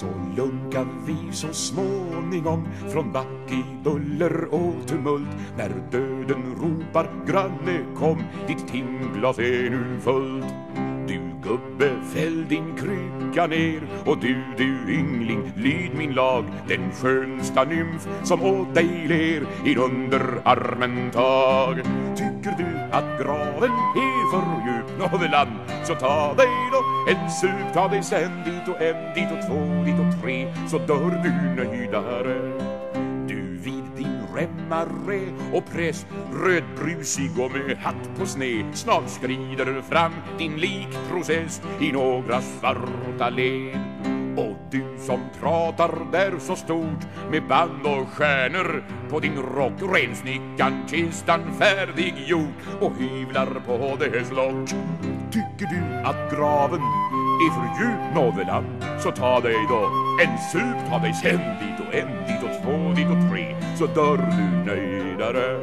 Så lunkar vi så småningom från back i buller och tumult när döden ropar granne kom, ditt timglas är nu fullt. Du gubbe, fäll din krycka ner och du, du yngling, lyd min lag den skönsta nymf som åt dig ler i underarmen tag. Tycker du att graven är för djup, nåveland, så ta dig en sup, ta dig sen dit och en, dit och två, dit och tre, så dör du nöjdare. Du vid din remmare och präst rödbrusig och med hatt på sne snart skrider fram din likprocess i några svarta led. Och du som pratar där så stort med band och stjärnor på din rock rensnickan kistan färdiggjort och hyvlar på dess lock. Tycker du att graven är för djup nåväl så ta dig då en sup, ta dig sen dit och en, dit och två, dit och tre så dör du nöjdare.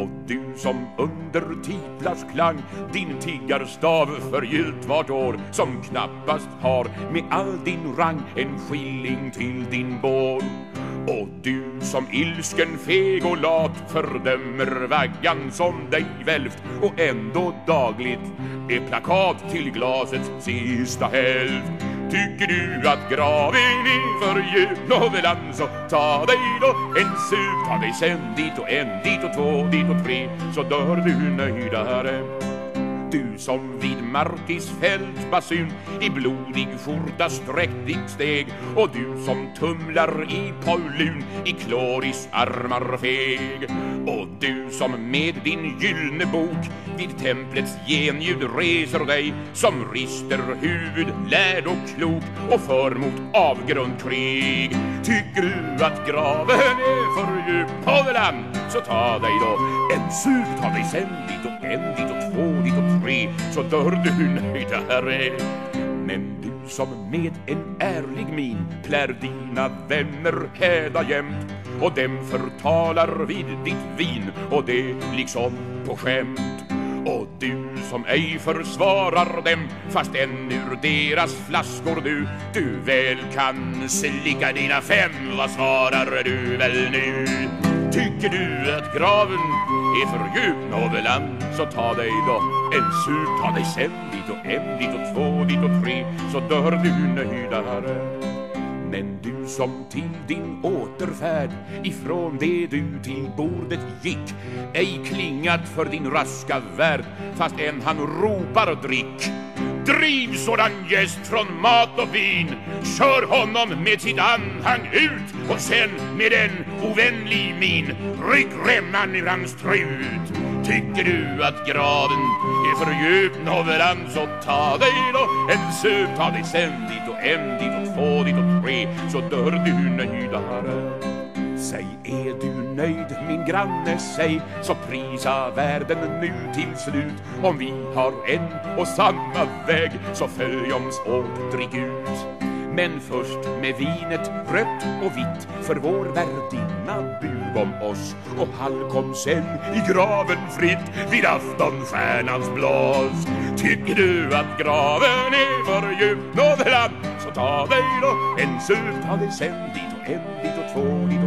Och du som under tiplars klang din tiggarstav förgyllt vart år som knappast har med all din rang en skilling till din bål. Och du som ilsken, feg och lat fördömer vaggan som dig välvt och ändå dagligt är plakat till glasets sista hälft. Tycker du att graven är för djup, nåveland så alltså, ta dig då en sup, ta dig sen dit och en, dit och två, dit och tre, så dör du nöjdare. Du som vid Martis fältbasun i blodig skjorta sträckt ditt steg och du som tumlar i Paulun i Kloris armar feg och du som med din gyllne bok vid templets genljud reser dig som rister huvud, lärd och klok och för mot avgrundkrig. Tycker du att graven är för djup, Haveland, så ta dig då en sup, ta dig sen dit och en, dit och två, så dör du nöjdare. Men du som med en ärlig min plär dina vänner häda jämt och dem förtalar vid ditt vin och det liksom på skämt. Och du som ej försvarar dem fast än ur deras flaskor du du väl kan slicka dina fem, vad svarar du väl nu? Tycker du att graven är för djup, Noveland, så ta dig då en sup, ta dig sen dit och en, dit och två, dit och tre, så dör du nöjdare. Men du som till din återfärd ifrån det du till bordet gick ej klingat för din raska värld fast än han ropar drick Driv sådan gäst från mat och vin. Kör honom med sitt anhang ut och sen med en ovänlig min. Ryck remman ur hans trut Tycker du att graven är för djup? Noveland så alltså, ta dig då en sup. Ta dig sen dit och en, dit och två, dit och tre så dör du nöjdare nöjd min granne, säg så prisa världen nu till slut. Om vi har en och samma väg så följ oms åt drick ut men först med vinet rött och vitt för vår värdinna bug om oss. Och halkom sen i graven fritt vid aftonstjärnans blåst. Tycker du att graven är för djup, nåväl så ta dig då en sup, ta dig sen dit och en, dit och två, dit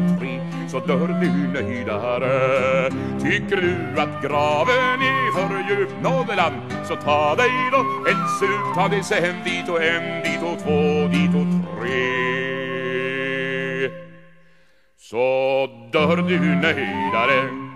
så dör du nöjdare. Tycker du att graven är för djup, Nådeland, så ta dig då en sup, ta dig sen dit och en, dit och två, dit och tre. Så dör du nöjdare.